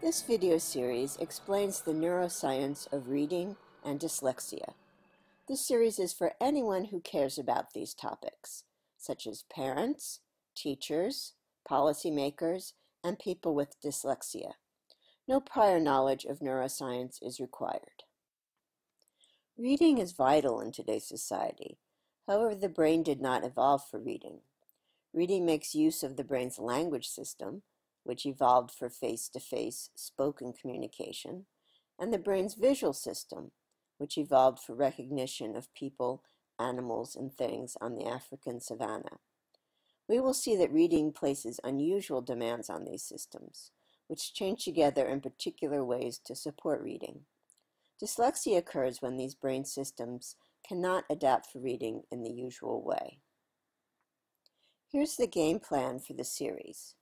This video series explains the neuroscience of reading and dyslexia. This series is for anyone who cares about these topics, such as parents, teachers, policymakers, and people with dyslexia. No prior knowledge of neuroscience is required. Reading is vital in today's society. However, the brain did not evolve for reading. Reading makes use of the brain's language system, which evolved for face-to-face -face spoken communication, and the brain's visual system, which evolved for recognition of people, animals, and things on the African savanna. We will see that reading places unusual demands on these systems, which change together in particular ways to support reading. Dyslexia occurs when these brain systems cannot adapt for reading in the usual way. Here's the game plan for the series.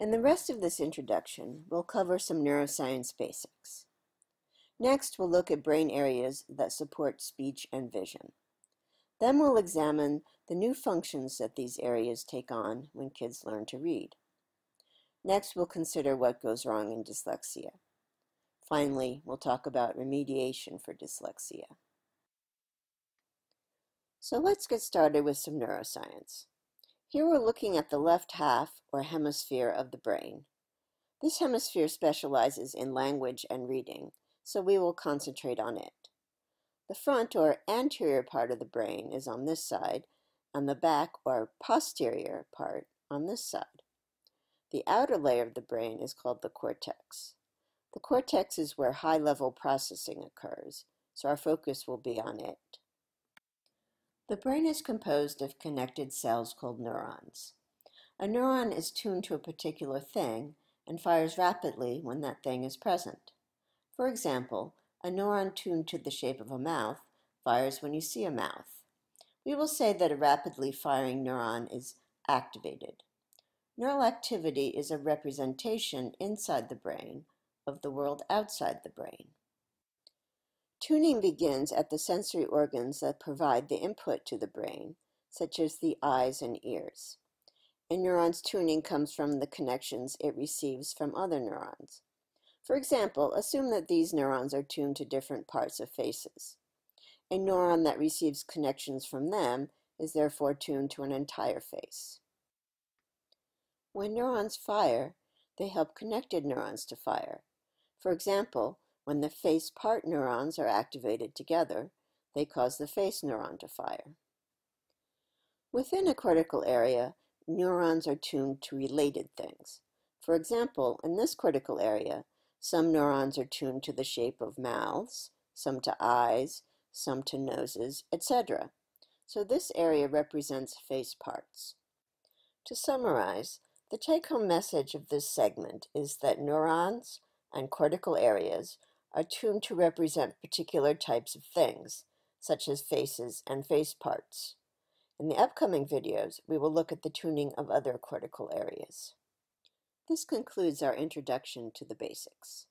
In the rest of this introduction, we'll cover some neuroscience basics. Next, we'll look at brain areas that support speech and vision. Then we'll examine the new functions that these areas take on when kids learn to read. Next, we'll consider what goes wrong in dyslexia. Finally, we'll talk about remediation for dyslexia. So let's get started with some neuroscience. Here we're looking at the left half or hemisphere of the brain. This hemisphere specializes in language and reading, so we will concentrate on it. The front or anterior part of the brain is on this side, and the back or posterior part on this side. The outer layer of the brain is called the cortex. The cortex is where high-level processing occurs, so our focus will be on it. The brain is composed of connected cells called neurons. A neuron is tuned to a particular thing and fires rapidly when that thing is present. For example, a neuron tuned to the shape of a mouth fires when you see a mouth. We will say that a rapidly firing neuron is activated. Neural activity is a representation inside the brain of the world outside the brain. Tuning begins at the sensory organs that provide the input to the brain, such as the eyes and ears. A neuron's tuning comes from the connections it receives from other neurons. For example, assume that these neurons are tuned to different parts of faces. A neuron that receives connections from them is therefore tuned to an entire face. When neurons fire, they help connected neurons to fire. For example, when the face part neurons are activated together, they cause the face neuron to fire. Within a cortical area, neurons are tuned to related things. For example, in this cortical area, some neurons are tuned to the shape of mouths, some to eyes, some to noses, etc. So this area represents face parts. To summarize, the take-home message of this segment is that neurons and cortical areas are tuned to represent particular types of things, such as faces and face parts. In the upcoming videos, we will look at the tuning of other cortical areas. This concludes our introduction to the basics.